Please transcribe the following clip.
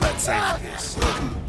Let's end this.